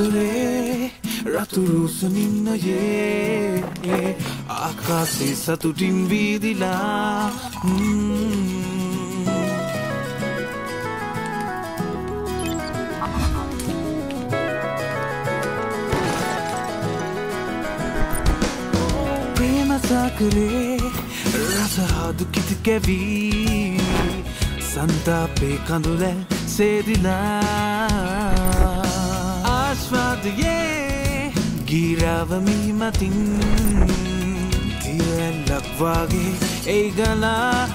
කරේ රතුරුසනින්නයේ ආකාසේ සතුටින් වීදිලා. ප්‍රේමසා කරේ රසහාදු කිති කැවී. සන්තාපේ කඳුලැ සේදිලා. ආශ්වාදයේ ගීරාව මිහිමතින් තිරැල්ලක් වගේ ඒ ගලා.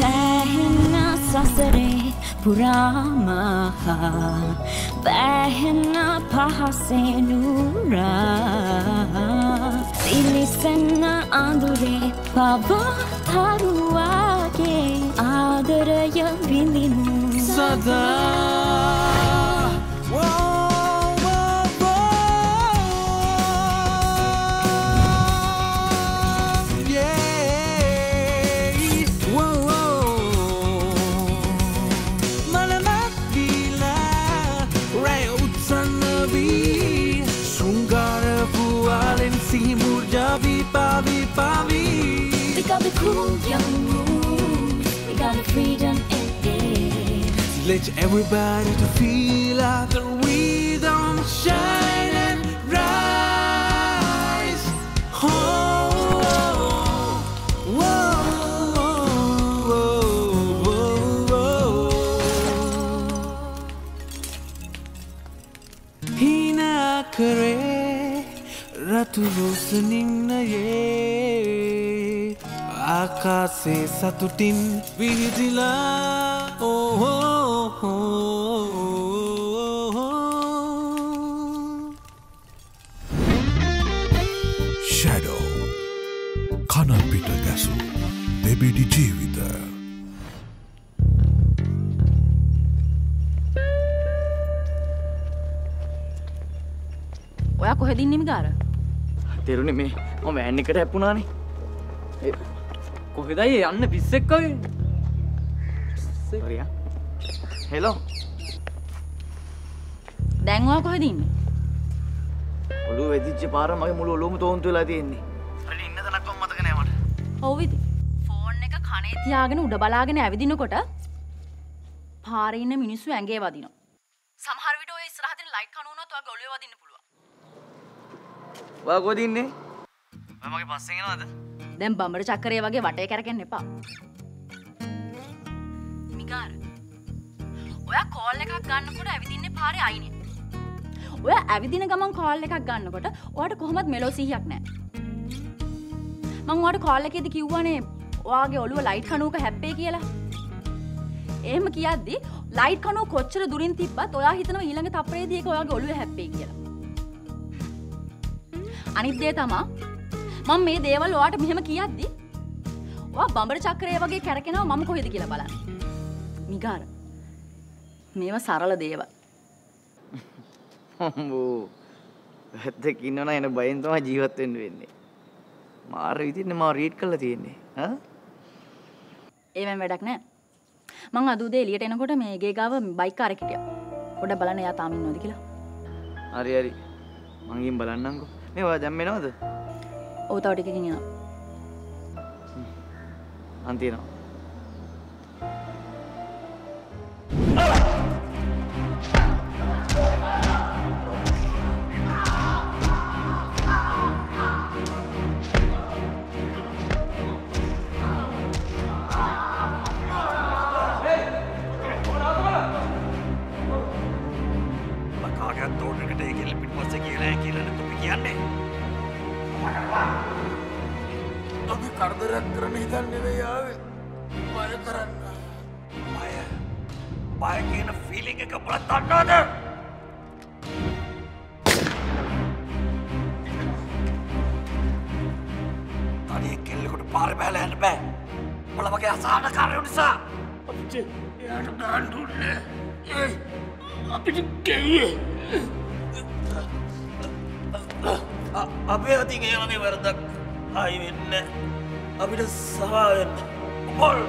පැහෙන්න සසරේ පුරාමහා බැහෙන්න පහසේ නුරා. සිලිසන්න අඳුරේ පවතරුවාගේ ආදරය විඳිනු සදා Pavi, pavi. We got the cool young moon. We got the freedom in it. Let everybody to feel like the rhythm shine and rise. Oh, oh, oh, oh, oh oh, oh. Hina kare රතු රෝසනින්නයේ ආකාසේ සතුටින් විහිදිලා shadow කනපිට ගැසූ දෙබිඩි ජීවිත. ඔයා කොහෙදින්නෙමි ගාර තෙරුණ මේ ම වැෑන් එකට හැප්පුනානේ කොහෙදයි යන්න පිස්සෙක් වගේ. හෙලෝ දැන්වා කොහෙදන්න ඔලු වෙදිච්ච පාර මගේ මුළු ඔලුම තෝන්තු වෙලා තියෙන්නේ. අලි ඉන්න තනක්ම මතක නෑ මට. ඔව්විති ෆෝන් එක කනේ තියාගෙන උඩ බලාගෙන ඇවිදිනකොට පාරේ ඉන්න මිනිස්සු ඇඟේ වදිනවා සමහර විට ඔය ඉස්සරහටින් ලයිට් කන වුණොත් ඔයාගේ ඔළුවේ වදින්න පුළුවන් ඉන්නේ? ඔයා මගේ පස්සෙන් එනවද දැන් බඹර චක්‍රය වගේ වටේ කැරකෙන්න එපා. මිගාර ඔයා කෝල් එකක් ගන්නකොට ඇවිදින්නේ පාරේ අයිනේ. ඔය ඇවිදින ගමන් කෝල් එකක් ගන්නකොට ඔයාට කොහොමත් මෙලෝ සිහියක් නෑ මං ඔයාට කෝල් එකේදී කිව්වනේ ඔයාගේ ඔළුව ලයිට් කණුවක හැප්පේ කියලා. එහෙම කියද්දි ලයිට් කණුව කොච්චර දුරින් තිබ්බත් ඔයා හිතනවා ඊළඟ තප්පරේදී ඒක ඔයාගේ ඔළුවේ හැප්පේ කියලා අනිත් දේ තමා. මම මේ දේවල් ඔයාට මෙහෙම කියද්දි ඔයා බඹර චක්‍රය වගේ කැරකෙනවා මම කොහෙද කියලා බලන්න. මිගාර. මේව සරල දේවල්. හම්බෝ. ඇත්තක ඉන්නවන එන බයෙන් තමයි ජීවත් වෙන්න වෙන්නේ. මාර විදිහට මාව රීඩ් කරලා තියෙන්නේ. ඈ? ඒවෙන් වැඩක් නෑ. මං අද උදේ එළියට එනකොට මේ ගේ ගාව බයික් කාරෙක් හිටියා පොඩ්ඩක් බලන්න එයා තාම ඉන්නවද කියලා. හරි හරි. මං ගිහින් බලන්නම්කෝ මේ ඔයා දැන් මෙනවද ඔව් තව ටිකකින් යනවා අන්තිනවා කෙල්ලෙකුට පාර බෑලා යන්න බෑ මොල වගේ අසාහන කාරයෝ නිසා එයාට දුන්නේ ඒ අපිට කෙව්වේ අපේ ඒ වගේ වැරදක් ආයි වෙන්න අපිට සවාවෙන්න පොල්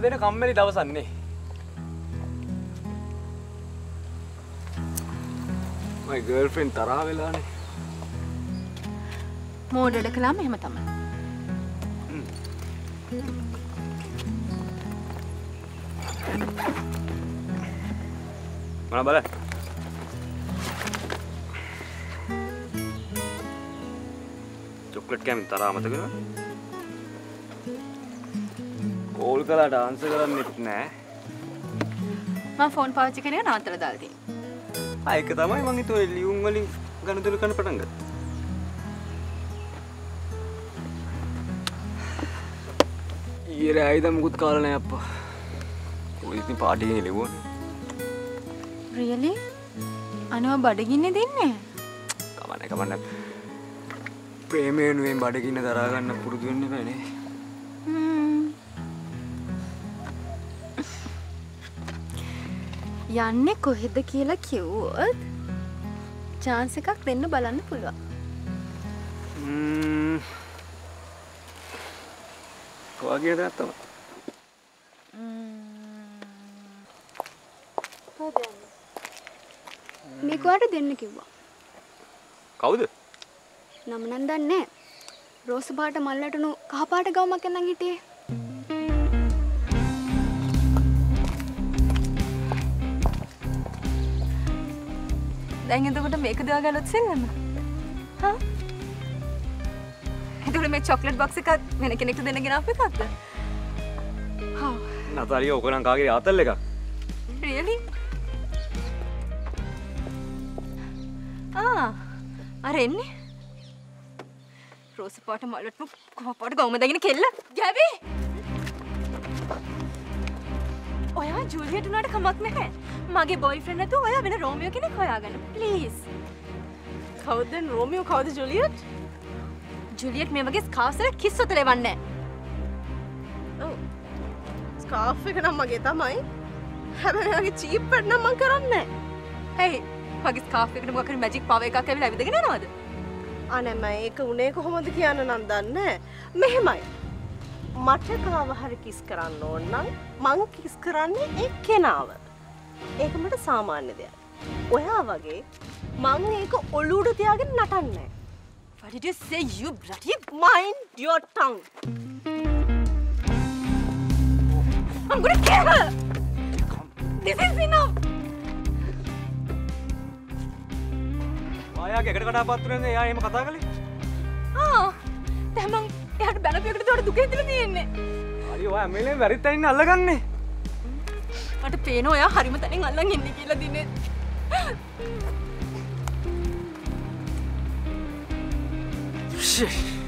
අදන කම්මැලි දවසන්නේ. මයි ගර්ෆෙන් තරහ වෙලානේ. මෝඩඩ කලාම එහෙම තමයි. මන බල චොක්ලට් කෑමින් තරහ මතකෙන කෝල් කලා ඩාන්ස කරන්නෙත් නෑ මම ෆෝන් පාවිච්චි කරේ නවත්තලා දාලා තියෙනවා අයක තමයි මං හිතුවේ ලියුම් වලින් ගණතුල කන පටන් ගත්තා. ඊයේ රෑයිද මුකුත් කාලා නෑ අප්පා. ඉතින් පාටි එකේ ලිව්වනේ. රියලි අනව බඩගින්නේ දෙන්නේ කමන්න කමන්න. ප්‍රේමේනුවෙන් බඩගින්න දරා ගන්න පුරුදු වෙන්න බෑනේ. යන්නේ කොහෙද කියලා කිව්වොත් චාන්ස එකක් දෙන්න බලන්න පුළුවන් ම්ම්. කොහේ ගියද තමයි. මේකවාට දෙන්න කිව්වා කවුද? නම නම් දන්නේ රෝස පාට මල්ලටනු කහපාට ගවමක් එන්නම් හිටියේ දැන් එතකොට මේක දවා ගලොත් සෙල්ලම එතකොට මේ චොක්ලට් බොක්ස් එකත් වෙන කෙනෙක්ට දෙන්න ගෙන අපේ එකක්ද නතාලිය ඕක නම් කාගේ ආතල් එකක්. රියලි ආ. අර එන්නේ. රෝස පාට මලටු කහපාට ගවම දගෙන කෙල්ල? ගැවි ඔයා ජුලියට උනාට කමක් නැහැ. මගේ බොයි ෆ්‍රෙන්ඩ් නැතුව ඔයා වෙන රෝමියෝ කෙනෙක් හොයාගන්න. ප්ලීස් කවුද රෝමියෝ? කවුද ජුලියට්? ජුලියට් මේ වගේ ස්කාර්ෆ්ස් වල කිස් උතලේ වන්නේ ඔව්. ස්කාර්ෆ් එක නම් මගේ තමයි. හැබැයි මගේ චීප් එක නම් මං කරන්නේ නැහැ. මගේ ස්කාර්ෆ් එකට මොකක් හරි මැජික් පවර් එකක් ඇවිල්ලා ඇවිදගෙන යනවද? අනම ඒක උනේ කොහොමද කියන්න නම් දන්නේ මෙහෙමයි මට කාව හරි කිස් කරන්න ඕන නම් මං කිස් කරන්නේ ඒ කෙනාව ඒක මට සාමාන්‍ය දෙයක් ඔයා වගේ මං ඒක ඔලුඩු තියාගෙන නටන්නේ What did you say you bloody mind your tongue I'm gonna kill her! This is enough! ආයාගේ එකට කඩා පත්තුරන්නේ එයා එහෙම කතා කළේ. ආ දැන් මං එයාට බැනපියකට උඩ දුක හිතලා තියෙන්නේ. හරි ඔයා මෙලේ වැරිත් අයින්න අල්ලගන්නේ. මට පේනවා ඔයා හරිම තැනින් අල්ලන් ඉන්නේ කියලා දිනේ. අයි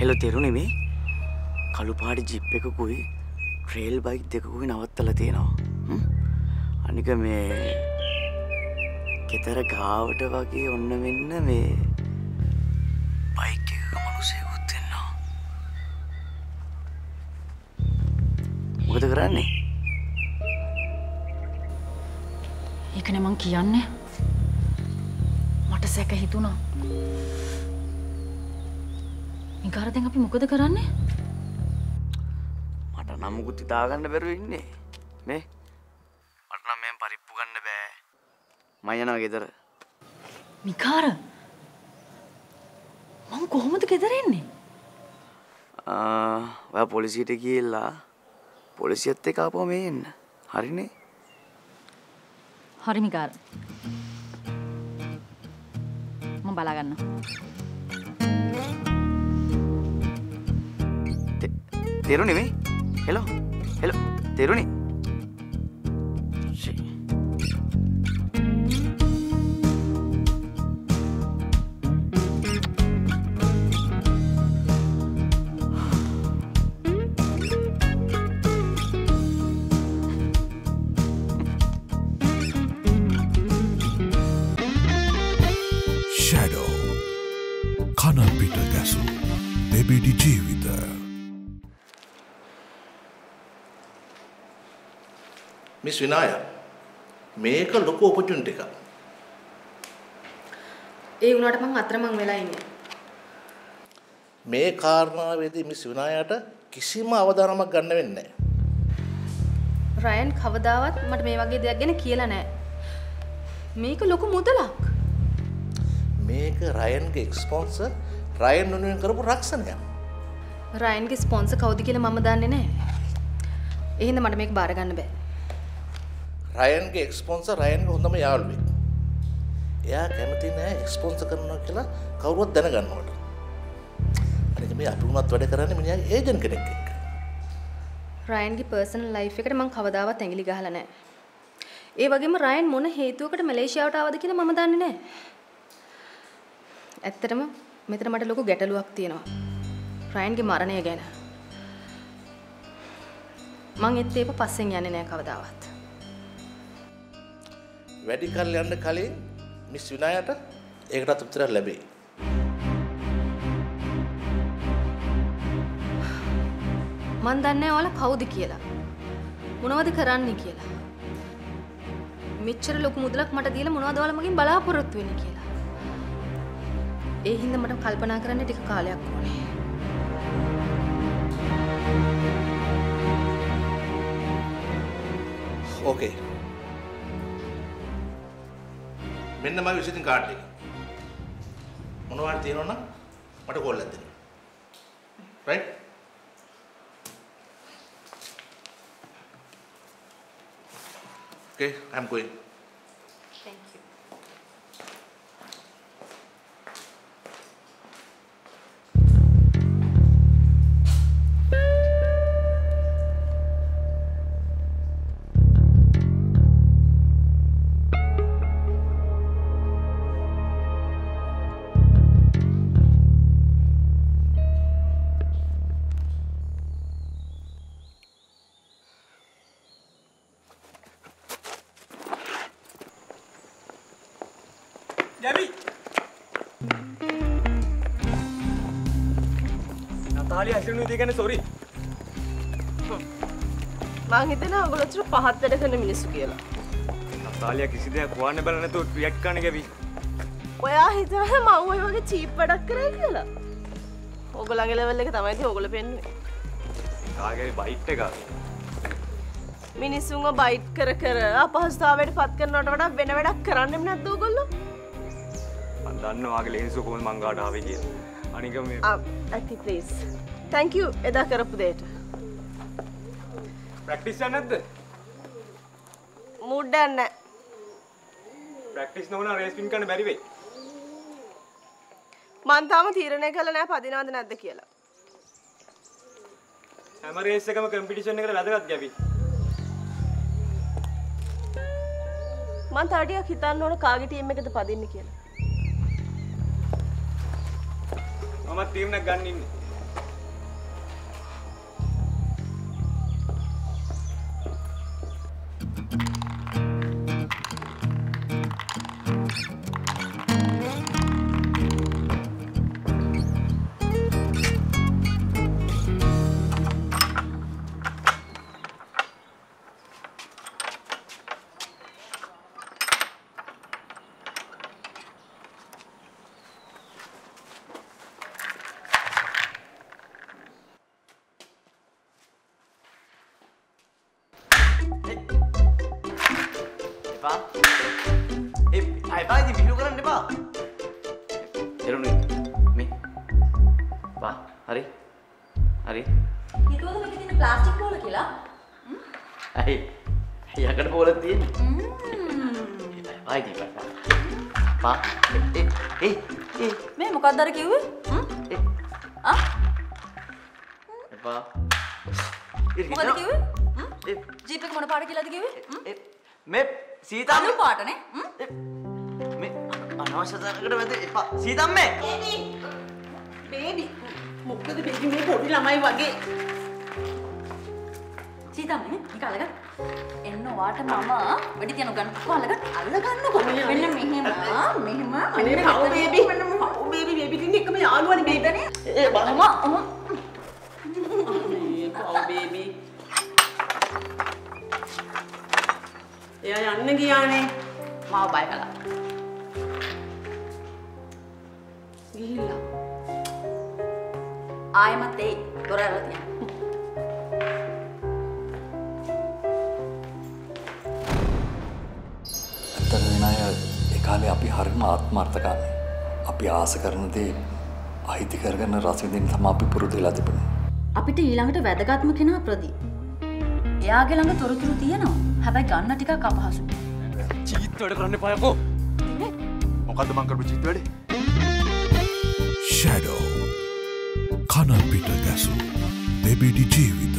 හෙලෝ තෙරුණෙ මේ කළු පාඩි ජිප් එකකුයි ට්‍රේල් බයික් දෙකකුයි නවත්තල තියෙනවා හ්ම්? අනික මේ ගෙතර ගාවට වගේ ඔන්න මෙන්න මේ බයික් එක මනුසයකුත් වෙන්නවා මොකද කරන්නේ ඒකනේ මං කියන්නේ. මට සැක හිතුණා. ඉකාර දැන් අපි මොකද කරන්නේ? මට නමුකුත් හිතාගන්න බැරුව ඉන්නේ. මේ මට නම් මෙහෙම පරිප්පු ගන්න බෑ. මයනවා ගෙදර. මිකාර! මං කොහොමද ගෙදරෙන්නේ? ඔය පොලිසිට කියල්ලා පොලිසිත් එක අපෝ මේ එන්න. හරිනේ? හරි මිකාර. මං බලාගන්න තෙරුණේ මේ හෙලෝ හෙලෝ තෙරුණේ? ෂී. ෂැඩෝ කනපිට ගැසූ දෙබිඩි ජීවිත. මිස් විනාය මේක ලොකු ඔපචුන්ට එක ඒ වුණාට මං අතරමං වෙලා ඉන්නේ. මේ කාරණාවේදී මිස් විනායට කිසිම අවධානමක් ගන්න වෙන්නේ රයන් කවදාවත් මට මේ වගේ දෙයක් ගැන කියලා නැහැ. මේක ලොකු මුදලක්. මේක රයන්ගේ එක්ස්පොන්ස රයන් වෙනුවෙන් කරපු රක්ෂණයක් රයන්ගේ ස්පොන්සර් කවුද කියලා මම දන්නේ නැහැ. ඒ හින්දා මට මේක බාර ගන්න බෑ. රයන්ගේ එක්ස්පොන්ස රයන්ගේ හොඳම යාළුවෙක් එයා කැමති නෑ එක්ස්පොන්ස කරනවා කියලා කවුරුවත් දැනගන්නවට අනික මේ අපි වුණත් වැඩ කරන්නේ මිනිහාගේ ඒජන්ට් කෙනෙක් එක්ක රයන්ගේ පර්සනල් ලයිෆ් එකට මං කවදාවත් ඇඟිලි ගහලා නැහැ. ඒ වගේම රයන් මොන හේතුවකට මැලේසියාවට ආවද කියලා මම දන්නේ නැහැ. ඇත්තටම මෙතන මට ලොකු ගැටලුවක් තියෙනවා. රයන්ගේ මරණය ගැන. මං එත් ඒක පස්සෙන් යන්නේ නැහැ කවදාවත්. වැඩි කල් යන්න කලින් මිස් විනායට ඒකටත් උත්තරයක් ලැබෙයි මන් දන්නේ ඔයාලා කවුද කියලා. මොනවද කරන්නේ කියලා. මෙච්චර ලොකු මුදලක් මට දීලා මොනවද ඔයාලා මගෙන් බලාපොරොත්තු වෙන්නේ කියලා. ඒ හින්දා මට කල්පනා කරන්න ටික කාලයක් ඕනේ. ඕකේ මෙන්න මගේ විසිටින් කාඩ් එක. මොනවද තියෙනවනම් මට කෝල් එකක් දෙන්න. Right Okay, I'm going. ගැන සොරි මං හිතනවා ඔයගොල්ලෝ චුට්ට පහත් වැඩ කරන මිනිස්සු කියලා. නතාලිය කිසි දෙයක් හොයන්න බැල නැතුව රියැක්ට් කරන ගැවි ඔයා හිතනවා මං ඔය වගේ චීප් වැඩක් කරයි කියලා. ඕගොල්ලන්ගේ ලෙවල් එක තමයි ඉතින් ඕගොල්ලෝ පෙන්නුවේ. කාගේ බයිට් එක මිනිස්සුන්ව බයිට් කර කර අපහසුතාවයට පත් කරනවට වඩා වෙන වැඩක් කරන්නෙම නැද්ද ඕගොල්ලෝ? මන් දන්නවා ආගේ ලේන්සු කොහොමද මං ගාට ආවේ කියලා අනික මේ ඇති ප්ලීස්. තැන්ක් යූ එදා කරපු දෙයට. ප්‍රැක්ටිස් නැද්ද මූඩ් එකක් නැහැ. ප්‍රැක්ටිස් නොවන රේස් වින් කරන්න බැරි වෙයි මං තාම තීරණය කළා නෑ පදිනවද නැද්ද කියලා. හැම රේස් එකම කම්පිටිෂන් එකට වැදගත් ගැවි මං ටිකක් හිතන්න ඕන කාගේ ටීම් එකද පදින්න කියලා. මමත් තීරණයක් ගන්න ඉන්නේ ඒ අයිපා ඉතින් විහිළු කරන්න එපා. තෙරුණි මේ. වා හරි. හරි. හිතුවද මේකේ තියෙන ප්ලාස්ටික් බෝල කියලා? ඇයි? යකට පෝල තියෙන්නේ? ඉතින් පා ඒ ඒ ඒ. මේ මොකක්ද අර කිව්වේ? හ්ම්? ආ? එපා. මොකද කිව්වේ? ජීප් එක මොන පාට කියලාද කිව්වේ? මේ සීතම් පාටනේ. මේ අනවශ්‍ය තැනකට වැද එපා. සීතම් මේ බේබි මොකද බේබි මේ පොඩි ළමයි වගේ. සීතම් නේ නික අල්ලගන්න. එන්න වාට මම වැඩි තියන ගන්න කොහොල්ලගන්න අල්ලගන්නකො. මෙන්න මෙහෙම. මෙහෙම. අනේ බේබි. පව් ආස කරන දේ අයිති කරගන්න රස විඳින්න තමයි අපි පුරුදු වෙලා තිබුණේ. අපිට ඊළඟට වැදගත්ම කෙනා ප්‍රදී. එයාගේ ළඟ තොරතුරු තියෙනවා. හැබැයි ගන්න ටිකක් අපහසුයි. චීත් වැඩ කරන්න එපා යකෝ. මොකද්ද මං කරපු චිත් වැඩේ? Shadow කන පිට ගැසූ දෙබිඩි ජීවිත